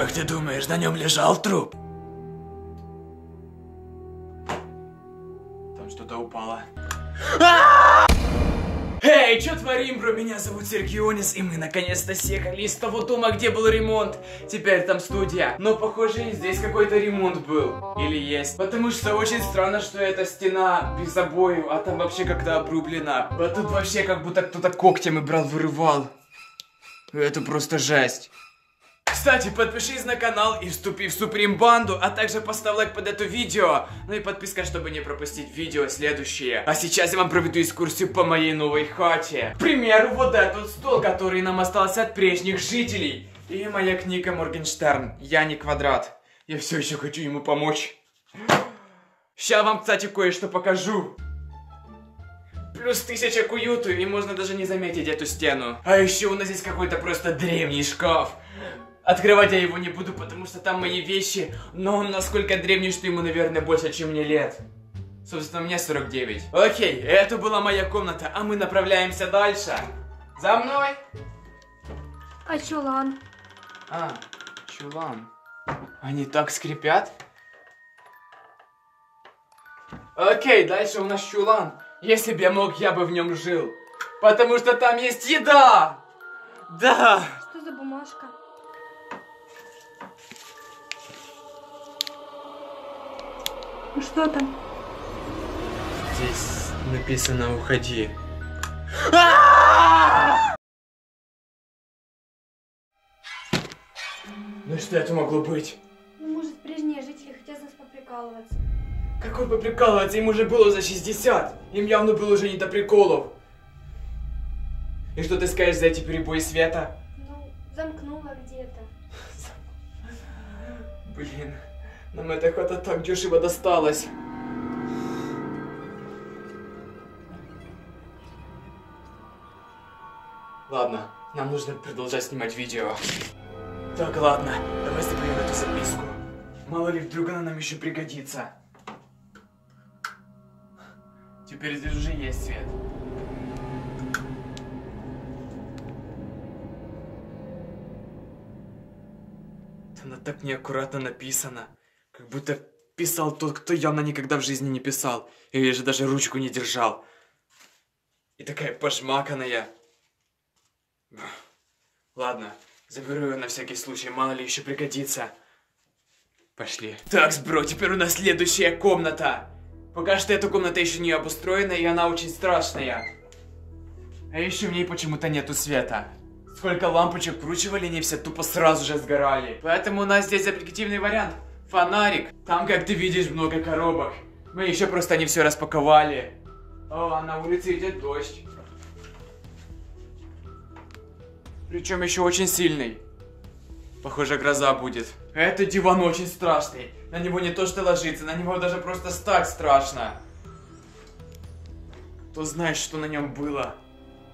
Как ты думаешь, на нем лежал труп? Там что-то упало. Эй, что творим, бро? Меня зовут Сергионис, и мы наконец-то съехали из того дома, где был ремонт. Теперь там студия. Но, похоже, и здесь какой-то ремонт был. Или есть. Потому что очень странно, что эта стена без обоев, а там вообще как-то обрублена. А тут вообще как будто кто-то когтями брал, вырывал. Это просто жесть. Кстати, подпишись на канал и вступи в Суприм Банду, а также поставь лайк под это видео. Ну и подписка, чтобы не пропустить видео следующие. А сейчас я вам проведу экскурсию по моей новой хате. К примеру, вот этот стол, который нам остался от прежних жителей. И моя книга Моргенштерн. Я не квадрат. Я все еще хочу ему помочь. Сейчас вам, кстати, кое-что покажу. Плюс тысяча к уюту, и можно даже не заметить эту стену. А еще у нас здесь какой-то просто древний шкаф. Открывать я его не буду, потому что там мои вещи, но он насколько древний, что ему, наверное, больше, чем мне лет. Собственно, мне 49. Окей, это была моя комната, а мы направляемся дальше. За мной! А чулан? А, чулан. Они так скрипят? Окей, дальше у нас чулан. Если бы я мог, я бы в нем жил. Потому что там есть еда! Да! Что за бумажка? Что там? Здесь написано «Уходи». Ну что это могло быть? Ну, может, прежние жители хотят нас поприкалываться. Какой поприкалываться? Им уже было за 60. Им явно было уже не до приколов. И что ты скажешь за эти перебои света? Ну, замкнула где-то. Блин, нам эта хата так дешево досталась. Ладно, нам нужно продолжать снимать видео. Так, ладно, давай заберем эту записку. Мало ли, вдруг она нам еще пригодится. Теперь здесь уже есть свет. Она так неаккуратно написана. Как будто писал тот, кто явно никогда в жизни не писал. Или же даже ручку не держал. И такая пожмаканная. Ладно, заберу ее на всякий случай, мало ли еще пригодится. Пошли. Так, бро, теперь у нас следующая комната. Пока что эта комната еще не обустроена, и она очень страшная. А еще в ней почему-то нету света. Сколько лампочек вкручивали, они все тупо сразу же сгорали. Поэтому у нас здесь аппликативный вариант. Фонарик. Там, как ты видишь, много коробок. Мы еще просто не все распаковали. О, а на улице идет дождь. Причем еще очень сильный. Похоже, гроза будет. Этот диван очень страшный. На него не то что ложиться, на него даже просто стать страшно. Кто знает, что на нем было?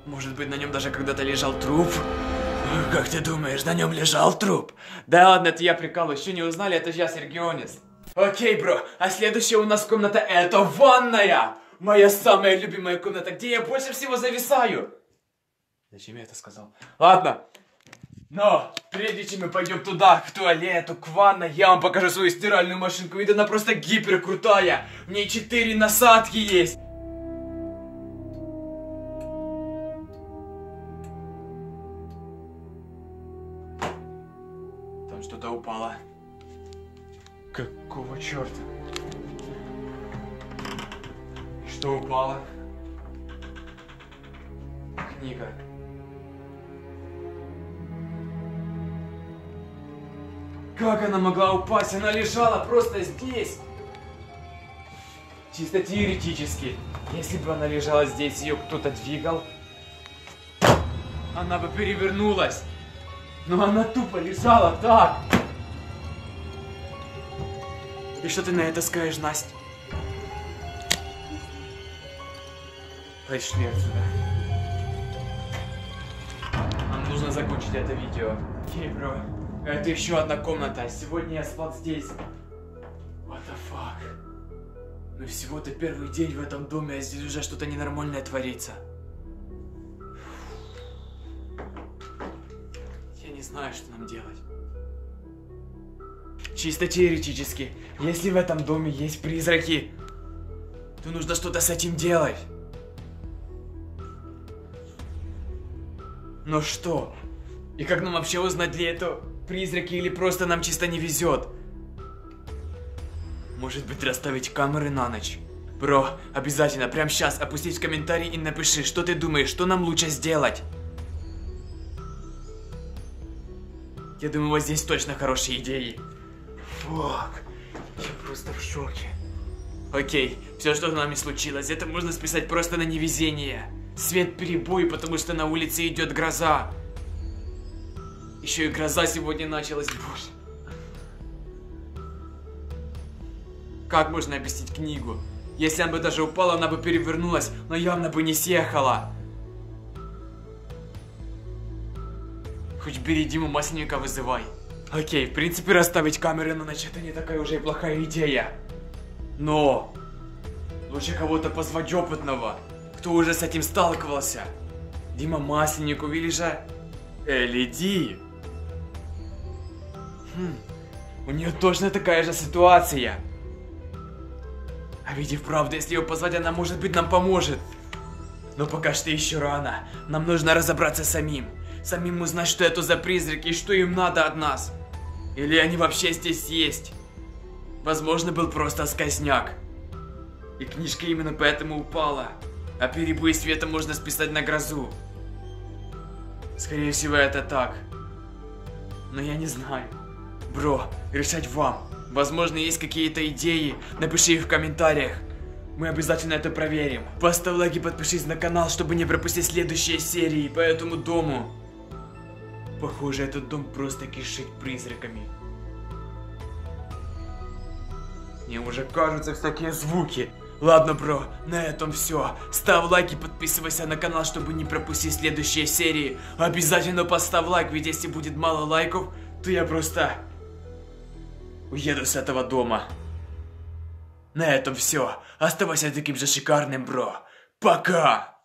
Может быть, на нем даже когда-то лежал труп? Как ты думаешь, на нем лежал труп? Да ладно, это я прикалываюсь, еще не узнали, это же я Сергионис. Окей, бро, а следующая у нас комната это ванная! Моя самая любимая комната, где я больше всего зависаю. Зачем я это сказал? Ладно, но прежде чем мы пойдем туда, к туалету, к ванной, я вам покажу свою стиральную машинку. Ведь она просто гипер крутая. В ней четыре насадки есть. Как она могла упасть? Она лежала просто здесь. Чисто теоретически. Если бы она лежала здесь, ее кто-то двигал, она бы перевернулась. Но она тупо лежала так. И что ты на это скажешь, Настя? Пошли отсюда. Нам нужно закончить это видео. Окей, бро. Это еще одна комната. Сегодня я спал здесь. What the fuck? Ну всего-то первый день в этом доме, а здесь уже что-то ненормальное творится. Я не знаю, что нам делать. чисто теоретически, если в этом доме есть призраки, то нужно что-то с этим делать. Но что? И как нам вообще узнать, ли это призраки или просто нам чисто не везет? Может быть расставить камеры на ночь? Бро, обязательно прямо сейчас опустись в комментарий и напиши, что ты думаешь, что нам лучше сделать. Я думаю, вот здесь точно хорошие идеи. Фак, я просто в шоке. Окей, все, что с нами случилось, это можно списать просто на невезение. Свет перебой, потому что на улице идет гроза. Еще и гроза сегодня началась, боже. Как можно объяснить книгу? Если она бы даже упала, она бы перевернулась, но явно бы не съехала. Хоть бери Диму Масленника вызывай. Окей, в принципе расставить камеры на ночь это не такая уже и плохая идея. Но... Лучше кого-то позвать опытного, кто уже с этим сталкивался. Дима Масленников или же... Элиди. Хм, у нее точно такая же ситуация. А ведь и вправду, если ее позвать, она может быть нам поможет. Но пока что еще рано. Нам нужно разобраться самим. Самим узнать, что это за призраки и что им надо от нас. Или они вообще здесь есть. Возможно, был просто сквозняк. И книжка именно поэтому упала. А перебой света можно списать на грозу. Скорее всего, это так. Но я не знаю. Бро, решать вам. Возможно, есть какие-то идеи. Напиши их в комментариях. Мы обязательно это проверим. Поставь лайк и подпишись на канал, чтобы не пропустить следующие серии по этому дому. Похоже, этот дом просто кишит призраками. Мне уже кажутся всякие звуки. Ладно, бро, на этом все. Ставь лайк и подписывайся на канал, чтобы не пропустить следующие серии. Обязательно поставь лайк, ведь если будет мало лайков, то я просто уеду с этого дома. На этом все. Оставайся таким же шикарным, бро. Пока!